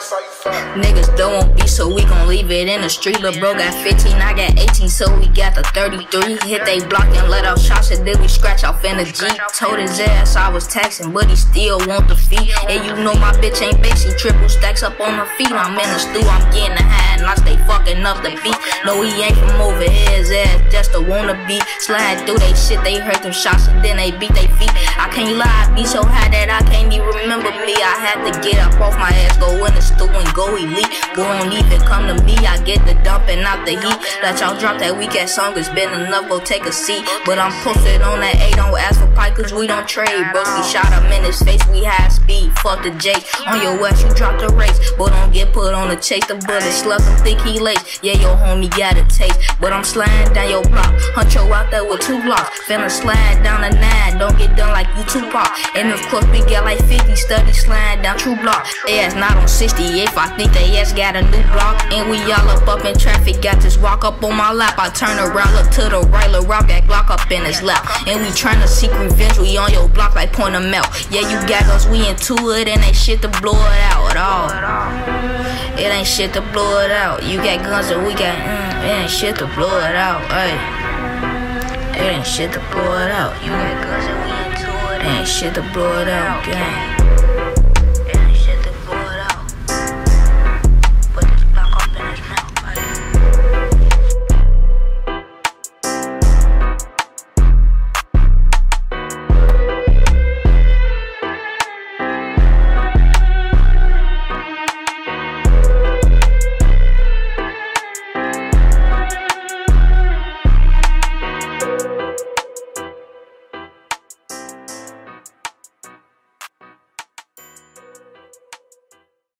Niggas don't beef, so we gon' leave it in the street. Lil' bro got 15, I got 18, so we got the 33. Hit they block and let off shots, and then we scratch off in the Jeep. Told his ass I was taxing, but he still want the fee. And you know my bitch ain't basic, triple stacks up on her feet. I'm in the stew, I'm getting I stay fucking up the beat. No, he ain't from over his ass just a wannabe. Slide through they shit, they hurt them shots, and then they beat they feet. I can't lie, I be so high that I can't even remember me. I had to get up off my ass, go in the stew and go elite. Boy, don't even come to me, I get the dumping out the heat. Let y'all drop that weak ass song, it's been enough, go take a seat. But I'm posted on that A, don't ask for cause we don't trade. Broski shot him in his face, we high speed, fuck the J. On your west, you drop the race, but don't get put on the chase. The bullet slugs him, think he late. Yeah, your homie got a taste, but I'm sliding down your block. Hunt your out there with two blocks, finna slide down the nine, don't get done like you Tupac. And of course, we get like 50, study sliding down true block. They ass not on 68, I think they ass got a new block. And we all up up in traffic, got this walk up on my lap. I turn around, look to the right, look rock that Glock up in his lap. And we tryna seek revenge, we on your block like point them out. Yeah, you got us, we into it, and ain't shit to blow it out at all. It ain't shit to blow it out. You got guns and we got, mm, it ain't shit to blow it out. Hey. It ain't shit to blow it out. You got guns and we into it. It ain't shit to blow it out, gang.